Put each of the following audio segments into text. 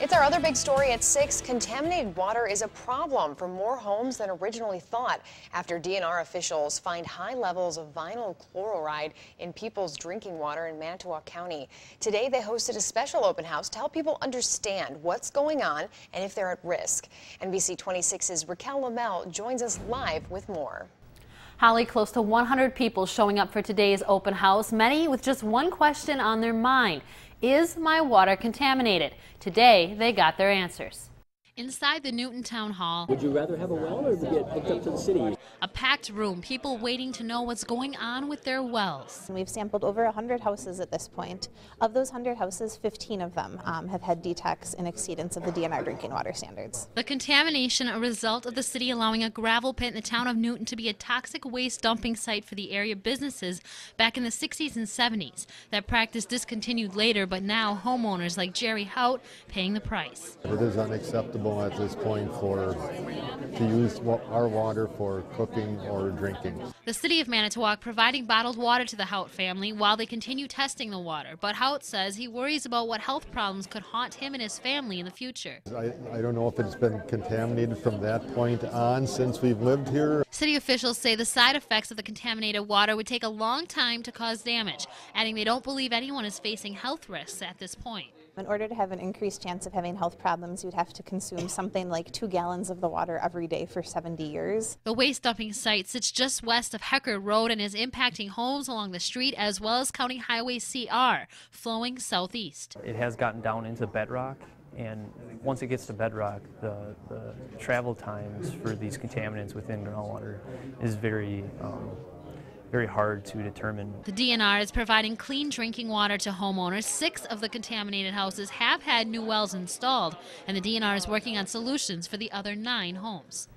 It's our other big story at 6. Contaminated water is a problem for more homes than originally thought after DNR officials find high levels of vinyl chloride in people's drinking water in Manitowoc County. Today, they hosted a special open house to help people understand what's going on and if they're at risk. NBC 26's Raquel Lamel joins us live with more. Holly, close to 100 people showing up for today's open house, many with just one question on their mind. Is my water contaminated? Today, they got their answers. Inside the Newton Town Hall. Would you rather have a well or get hooked up to the city? A packed room, people waiting to know what's going on with their wells. We've sampled over 100 houses at this point. Of those 100 houses, 15 of them um, have had detox in exceedance of the DNR drinking water standards. The contamination a result of the city allowing a gravel pit in the town of Newton to be a toxic waste dumping site for the area businesses back in the 60s and 70s. That practice discontinued later, but now homeowners like Jerry Hout paying the price. It is unacceptable at this point for to use our water for cooking or drinking. The city of Manitowoc providing bottled water to the Hout family while they continue testing the water. But Hout says he worries about what health problems could haunt him and his family in the future. I, I don't know if it's been contaminated from that point on since we've lived here. City officials say the side effects of the contaminated water would take a long time to cause damage, adding they don't believe anyone is facing health risks at this point. In order to have an increased chance of having health problems, you'd have to consume something like two gallons of the water every day for 70 years. The waste dumping site sits just west of Hecker Road and is impacting homes along the street as well as County Highway CR, flowing southeast. It has gotten down into bedrock and once it gets to bedrock, the, the travel times for these contaminants within groundwater is very um, very hard to determine. The DNR is providing clean drinking water to homeowners. Six of the contaminated houses have had new wells installed, and the DNR is working on solutions for the other nine homes.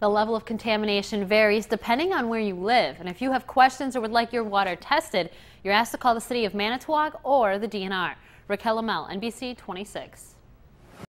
The level of contamination varies depending on where you live. And if you have questions or would like your water tested, you're asked to call the City of Manitowoc or the DNR. Raquel Lamel, NBC 26.